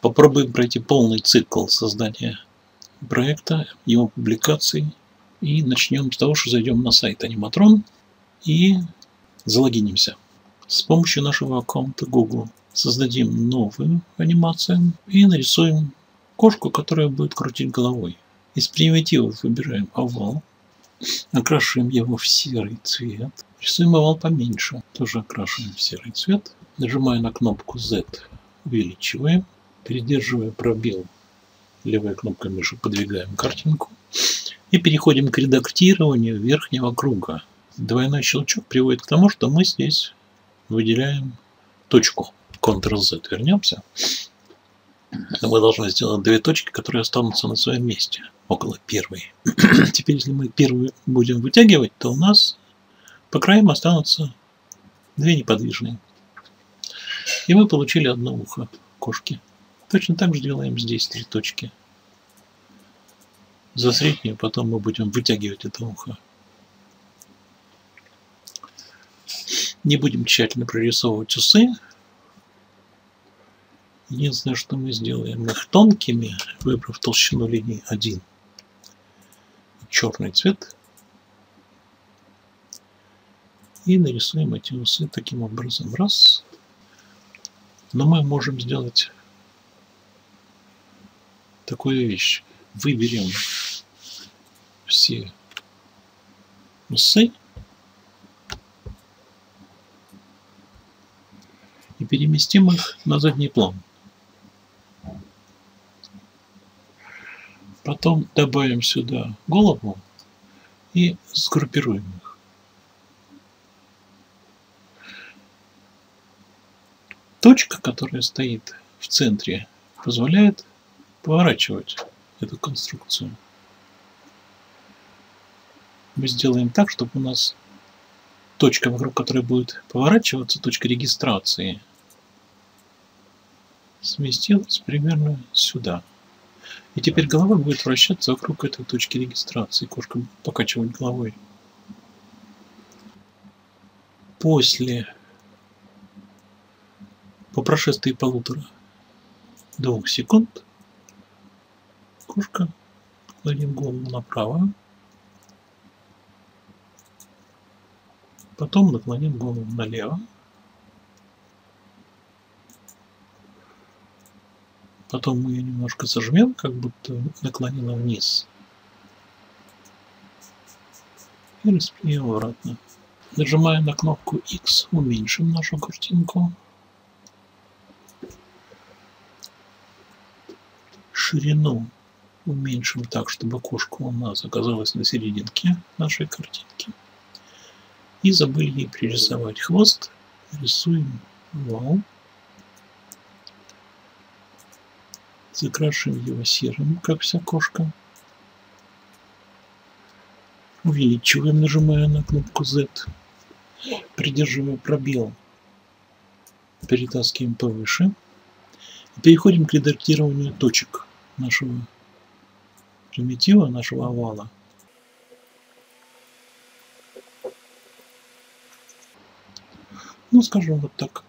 Попробуем пройти полный цикл создания проекта, его публикаций. И начнем с того, что зайдем на сайт Аниматрон и залогинимся. С помощью нашего аккаунта Google создадим новую анимацию и нарисуем кошку, которая будет крутить головой. Из примитивов выбираем овал, окрашиваем его в серый цвет. Рисуем овал поменьше, тоже окрашиваем в серый цвет. Нажимая на кнопку Z, увеличиваем, придерживая пробел левой кнопкой мыши подвигаем картинку и переходим к редактированию верхнего круга. Двойной щелчок приводит к тому, что мы здесь выделяем точку. Ctrl-Z вернемся. Мы должны сделать две точки, которые останутся на своем месте, около первой. Теперь, если мы первую будем вытягивать, то у нас по краям останутся две неподвижные. И мы получили одно ухо кошки. Точно так же делаем здесь три точки. За среднюю потом мы будем вытягивать это ухо. Не будем тщательно прорисовывать усы. Единственное, что мы сделаем их тонкими, выбрав толщину линии 1. Черный цвет. И нарисуем эти усы таким образом. Раз. Но мы можем сделать такую вещь. Выберем все усы и переместим их на задний план. Потом добавим сюда голову и сгруппируем их. Точка, которая стоит в центре, позволяет поворачивать эту конструкцию. Мы сделаем так, чтобы у нас точка, вокруг которой будет поворачиваться, точка регистрации, сместилась примерно сюда. И теперь голова будет вращаться вокруг этой точки регистрации. Кошка будет покачивать головой. После, по прошествии полутора двух секунд, кошка кладем голову направо, потом наклоним голову налево, потом мы ее немножко зажмем, как будто наклонила вниз, и распрямим обратно. Нажимая на кнопку X, уменьшим нашу картинку. Ширину уменьшим так, чтобы кошка у нас оказалась на серединке нашей картинки. И забыли ей пририсовать хвост. Рисуем вал. Закрашиваем его серым, как вся кошка. Увеличиваем, нажимая на кнопку Z. Придерживая пробел, перетаскиваем повыше. И переходим к редактированию точек нашего примитива нашего овала. Ну, скажем вот так.